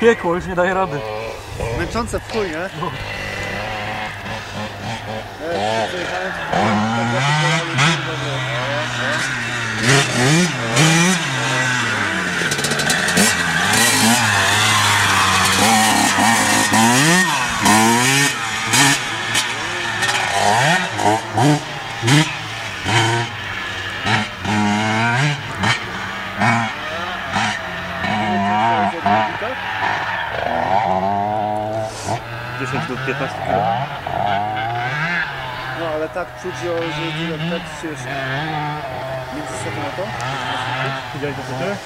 Piekło, już nie daje rady. Męczące w chuj, nie? No. Tak właśnie działali, kurwa, że- Tak? 10 lub 15 kg. No ale tak czuć, że że tak się między sobą na to? Widziałeś to sobie?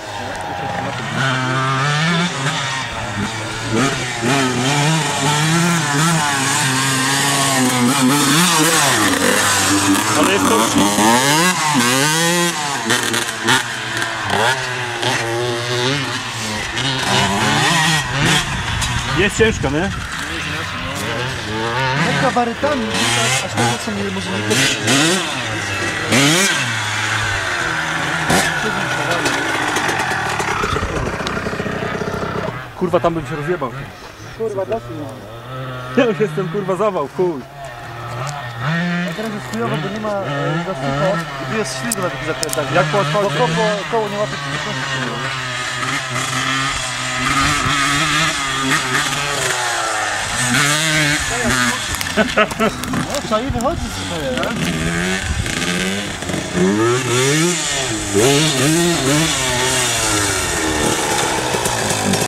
Ale jest to... Jest ciężko, nie? Jak gabarytami, tak, aż tak są nie może nie Kurwa, tam bym się rozjebał. Kurwa, dosyć. Ja już jestem kurwa zawał, chuj. A teraz jest chujowo, bo nie ma e, zastyka i tu jest ślizg na taki zakrętach. Jak po Bo asfalcie. koło, koło nie łapie przyczepności. No, trzeba i wychodzić z tego, nie?